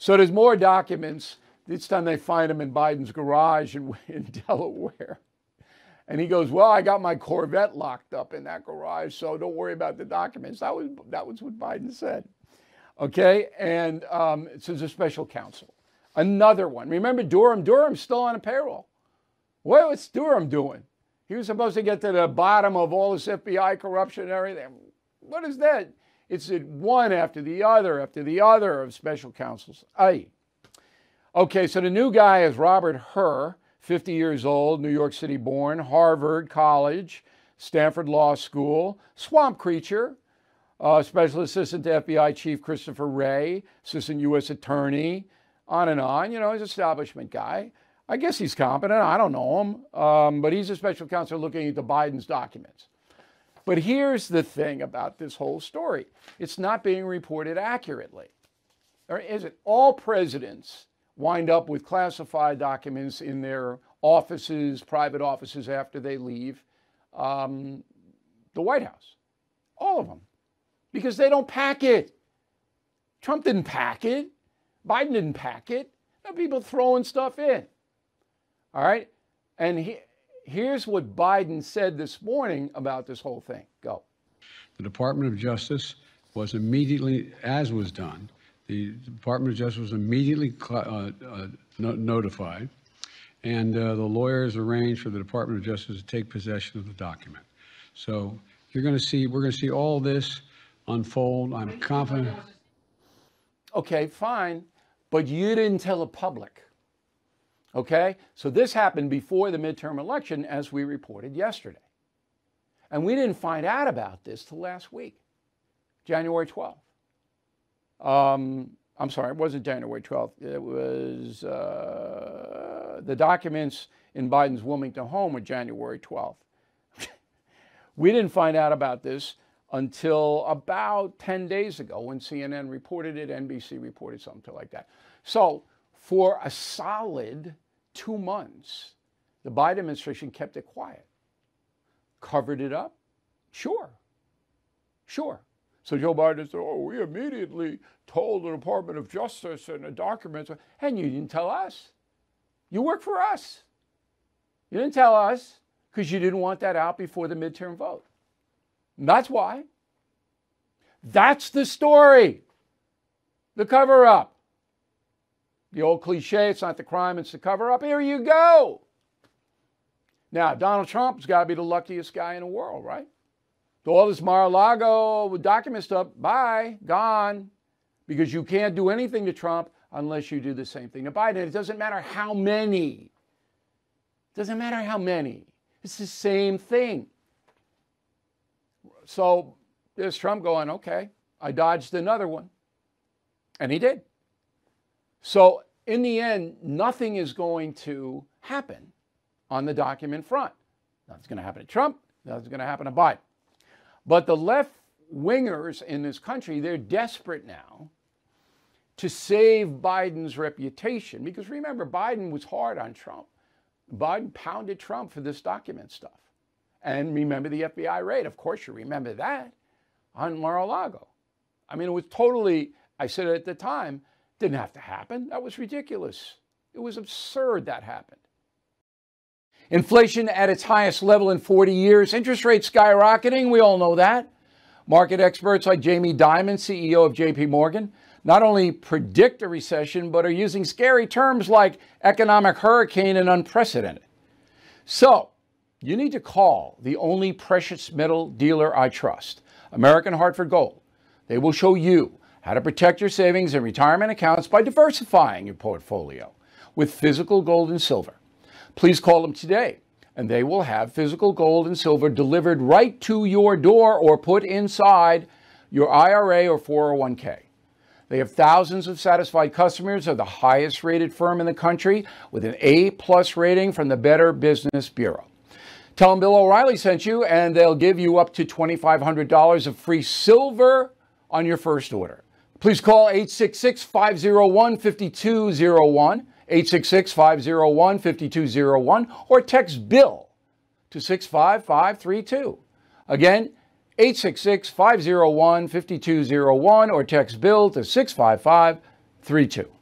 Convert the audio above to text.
So there's more documents. This time they find them in Biden's garage in, in Delaware. And he goes, Well, I got my Corvette locked up in that garage, so don't worry about the documents. That was, that was what Biden said. Okay, and um, so there's a special counsel. Another one. Remember Durham? Durham's still on a payroll. What was Durham doing? He was supposed to get to the bottom of all this FBI corruption and everything. What is that? It's one after the other after the other of special counsels. Aye. Okay, so the new guy is Robert Hur, 50 years old, New York City born, Harvard College, Stanford Law School, swamp creature, uh, special assistant to FBI Chief Christopher Wray, assistant U.S. attorney, on and on. You know, he's establishment guy. I guess he's competent. I don't know him. Um, but he's a special counsel looking at the Biden's documents. But here's the thing about this whole story it's not being reported accurately. Or is it? All presidents wind up with classified documents in their offices, private offices, after they leave um, the White House. All of them. Because they don't pack it. Trump didn't pack it. Biden didn't pack it. Are people throwing stuff in. All right? And he, here's what Biden said this morning about this whole thing. Go. The Department of Justice was immediately, as was done, the Department of Justice was immediately uh, uh, no notified, and uh, the lawyers arranged for the Department of Justice to take possession of the document. So you're going to see, we're going to see all this unfold. I'm confident. Okay, fine, but you didn't tell the public. Okay? So this happened before the midterm election, as we reported yesterday. And we didn't find out about this till last week, January 12th. Um, I'm sorry, it wasn't January 12th. It was uh, the documents in Biden's Wilmington home were January 12th. we didn't find out about this until about 10 days ago when CNN reported it, NBC reported something like that. So for a solid two months, the Biden administration kept it quiet. Covered it up? Sure. Sure. So Joe Biden said, oh, we immediately told the Department of Justice and the documents, and you didn't tell us. You work for us. You didn't tell us because you didn't want that out before the midterm vote. And that's why. That's the story. The cover up. The old cliche, it's not the crime, it's the cover up. Here you go. Now, Donald Trump's got to be the luckiest guy in the world, right? All this Mar-a-Lago document stuff, bye, gone. Because you can't do anything to Trump unless you do the same thing to Biden. It doesn't matter how many. It doesn't matter how many. It's the same thing. So there's Trump going, okay, I dodged another one. And he did. So in the end, nothing is going to happen on the document front. Nothing's going to happen to Trump. Nothing's going to happen to Biden. But the left wingers in this country, they're desperate now to save Biden's reputation. Because remember, Biden was hard on Trump. Biden pounded Trump for this document stuff. And remember the FBI raid. Of course, you remember that on Mar-a-Lago. I mean, it was totally, I said it at the time, didn't have to happen. That was ridiculous. It was absurd that happened. Inflation at its highest level in 40 years, interest rates skyrocketing, we all know that. Market experts like Jamie Dimon, CEO of JP Morgan, not only predict a recession, but are using scary terms like economic hurricane and unprecedented. So, you need to call the only precious metal dealer I trust, American Hartford Gold. They will show you how to protect your savings and retirement accounts by diversifying your portfolio with physical gold and silver. Please call them today and they will have physical gold and silver delivered right to your door or put inside your IRA or 401k. They have thousands of satisfied customers, are the highest rated firm in the country with an A plus rating from the Better Business Bureau. Tell them Bill O'Reilly sent you, and they'll give you up to $2,500 of free silver on your first order. Please call 866 501 5201. 866 501 5201 or text Bill to 65532. Again, 866 501 5201 or text Bill to 65532.